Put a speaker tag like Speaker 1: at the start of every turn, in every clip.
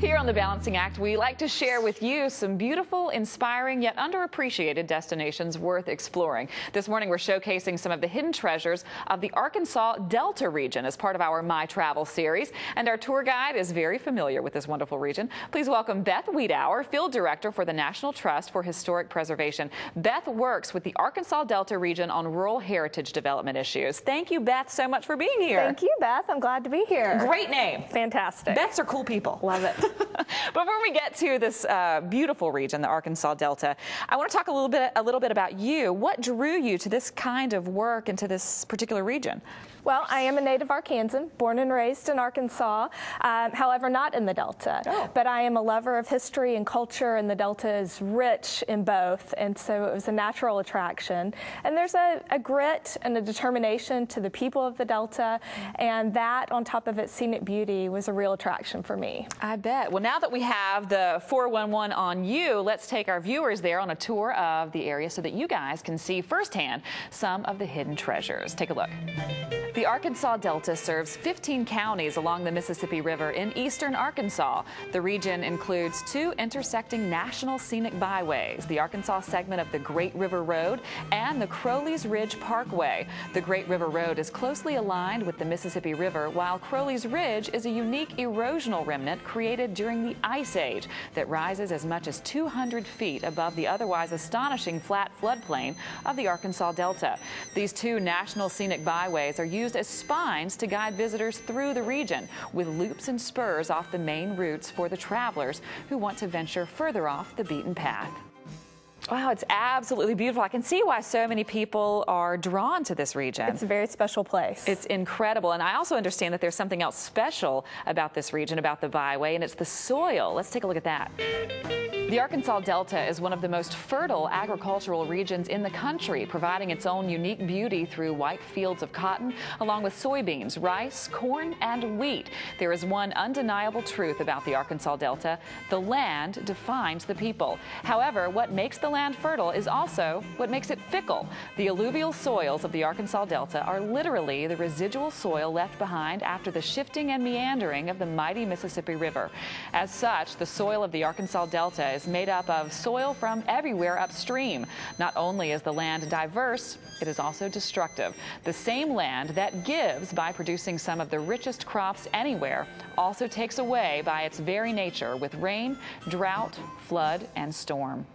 Speaker 1: Here on The Balancing Act, we like to share with you some beautiful, inspiring, yet underappreciated destinations worth exploring. This morning, we're showcasing some of the hidden treasures of the Arkansas Delta region as part of our My Travel series. And our tour guide is very familiar with this wonderful region. Please welcome Beth Wiedower, Field Director for the National Trust for Historic Preservation. Beth works with the Arkansas Delta region on rural heritage development issues. Thank you, Beth, so much for being here.
Speaker 2: Thank you, Beth. I'm glad to be here.
Speaker 1: Great name.
Speaker 2: Fantastic.
Speaker 1: Beths are cool people.
Speaker 2: Love it.
Speaker 1: Before we get to this uh, beautiful region, the Arkansas Delta, I want to talk a little bit a little bit about you. What drew you to this kind of work and to this particular region?
Speaker 2: Well, I am a native Arkansan, born and raised in Arkansas, um, however, not in the Delta.
Speaker 1: Oh.
Speaker 2: But I am a lover of history and culture, and the Delta is rich in both, and so it was a natural attraction. And there's a, a grit and a determination to the people of the Delta, and that, on top of its scenic beauty, was a real attraction for me.
Speaker 1: I bet. Well, now that we have the 411 on you, let's take our viewers there on a tour of the area so that you guys can see firsthand some of the hidden treasures. Take a look. The Arkansas Delta serves 15 counties along the Mississippi River in eastern Arkansas. The region includes two intersecting national scenic byways, the Arkansas segment of the Great River Road and the Crowley's Ridge Parkway. The Great River Road is closely aligned with the Mississippi River, while Crowley's Ridge is a unique erosional remnant created during the Ice Age that rises as much as 200 feet above the otherwise astonishing flat floodplain of the Arkansas Delta. These two national scenic byways are used as spines to guide visitors through the region, with loops and spurs off the main routes for the travelers who want to venture further off the beaten path. Wow, it's absolutely beautiful. I can see why so many people are drawn to this region.
Speaker 2: It's a very special place.
Speaker 1: It's incredible. And I also understand that there's something else special about this region, about the byway, and it's the soil. Let's take a look at that. The Arkansas Delta is one of the most fertile agricultural regions in the country, providing its own unique beauty through white fields of cotton, along with soybeans, rice, corn, and wheat. There is one undeniable truth about the Arkansas Delta the land defines the people. However, what makes the land fertile is also what makes it fickle. The alluvial soils of the Arkansas Delta are literally the residual soil left behind after the shifting and meandering of the mighty Mississippi River. As such, the soil of the Arkansas Delta is made up of soil from everywhere upstream. Not only is the land diverse, it is also destructive. The same land that gives by producing some of the richest crops anywhere also takes away by its very nature with rain, drought, flood, and storm.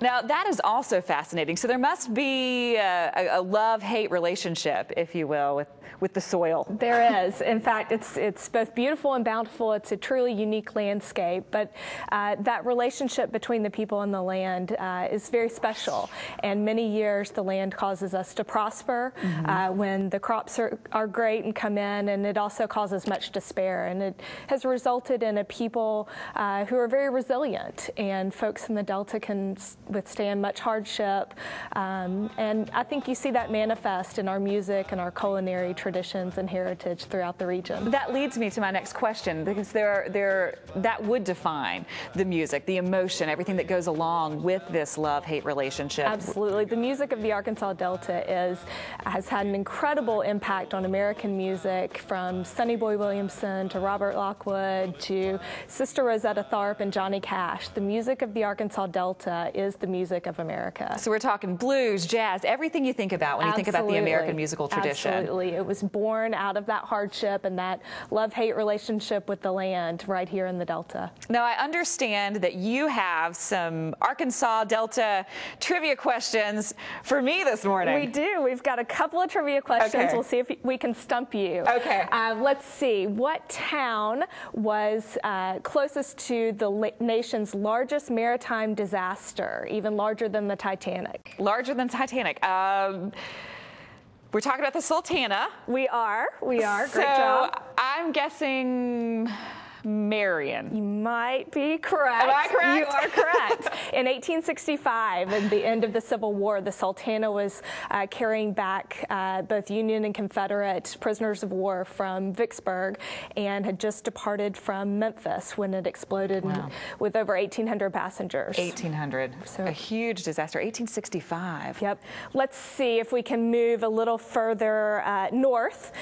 Speaker 1: Now, that is also fascinating. So there must be a, a love-hate relationship, if you will, with, with the soil.
Speaker 2: There is. In fact, it's, it's both beautiful and bountiful. It's a truly unique landscape, but uh, that relationship between the people and the land uh, is very special. And many years, the land causes us to prosper mm -hmm. uh, when the crops are, are great and come in, and it also causes much despair. And it has resulted in a people uh, who are very resilient, and folks in the Delta can withstand much hardship. Um, and I think you see that manifest in our music and our culinary traditions and heritage throughout the region.
Speaker 1: That leads me to my next question because there, there, that would define the music, the emotion, everything that goes along with this love-hate relationship.
Speaker 2: Absolutely. The music of the Arkansas Delta is, has had an incredible impact on American music from Sonny Boy Williamson to Robert Lockwood to Sister Rosetta Tharpe and Johnny Cash. The music of the Arkansas Delta is the music of America.
Speaker 1: So we're talking blues, jazz, everything you think about when
Speaker 2: Absolutely.
Speaker 1: you think about the American musical tradition.
Speaker 2: Absolutely. It was born out of that hardship and that love-hate relationship with the land right here in the Delta.
Speaker 1: Now, I understand that you have some Arkansas Delta trivia questions for me this morning.
Speaker 2: We do. We've got a couple of trivia questions.
Speaker 1: Okay.
Speaker 2: We'll see if we can stump you.
Speaker 1: Okay.
Speaker 2: Uh, let's see. What town was uh, closest to the nation's largest maritime disaster? Even larger than the Titanic.
Speaker 1: Larger than Titanic. Um, we're talking about the Sultana.
Speaker 2: We are. We are. Great
Speaker 1: so
Speaker 2: job.
Speaker 1: I'm guessing Marion.
Speaker 2: You might be correct.
Speaker 1: Am I correct?
Speaker 2: You are correct. In 1865, at the end of the Civil War, the Sultana was uh, carrying back uh, both Union and Confederate prisoners of war from Vicksburg and had just departed from Memphis when it exploded
Speaker 1: wow.
Speaker 2: with over 1,800 passengers.
Speaker 1: 1,800. So a huge disaster. 1865.
Speaker 2: Yep. Let's see if we can move a little further uh, north.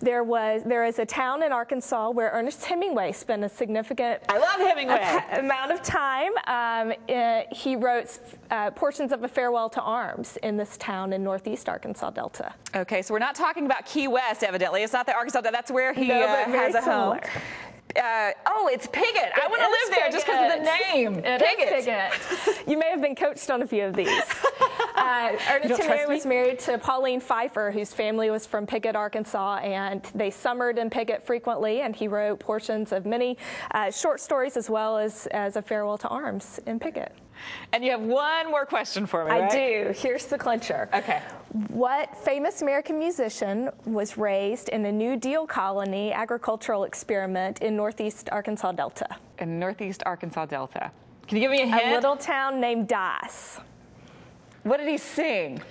Speaker 2: There was there is a town in Arkansas where Ernest Hemingway spent a significant
Speaker 1: I love Hemingway.
Speaker 2: amount of time. Um, uh, he wrote uh, portions of A Farewell to Arms in this town in northeast Arkansas Delta.
Speaker 1: Okay, so we're not talking about Key West, evidently. It's not the Arkansas. Delta. That's where he
Speaker 2: No,
Speaker 1: uh, has a home. Uh, oh, it's Piggott. I want to live there just because of the name.
Speaker 2: It
Speaker 1: Piggott.
Speaker 2: Piggott. You may have been coached on a few of these. Uh, Ernest Hemingway was married to Pauline Pfeiffer, whose family was from Piggott, Arkansas, and they summered in Piggott frequently. And he wrote portions of many uh, short stories as well as, as A Farewell to Arms in Piggott.
Speaker 1: And you have one more question for me,
Speaker 2: I
Speaker 1: right?
Speaker 2: do. Here's the clincher.
Speaker 1: Okay.
Speaker 2: What famous American musician was raised in a New Deal colony agricultural experiment in northeast Arkansas Delta?
Speaker 1: In northeast Arkansas Delta. Can you give me a hint?
Speaker 2: A little town named Dyess.
Speaker 1: What did he sing?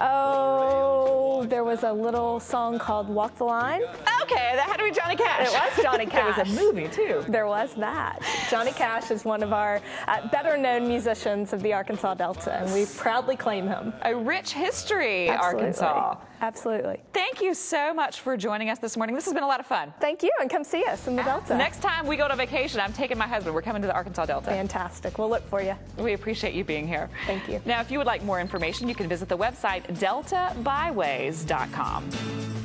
Speaker 2: Oh, there was a little song called Walk the Line.
Speaker 1: Okay, that had to be Johnny Cash.
Speaker 2: It was Johnny
Speaker 1: There
Speaker 2: Cash.
Speaker 1: was a movie too.
Speaker 2: There was that. Johnny Cash is one of our uh, better known musicians of the Arkansas Delta, and we proudly claim him.
Speaker 1: A rich history,
Speaker 2: Absolutely.
Speaker 1: Arkansas.
Speaker 2: Absolutely.
Speaker 1: Thank you so much for joining us this morning. This has been a lot of fun.
Speaker 2: Thank you, and come see us in the Delta.
Speaker 1: Next time we go to vacation, I'm taking my husband. We're coming to the Arkansas Delta.
Speaker 2: Fantastic. We'll look for you.
Speaker 1: We appreciate you being here.
Speaker 2: Thank you.
Speaker 1: Now, if you would like more information, you can visit the website deltabyways.com.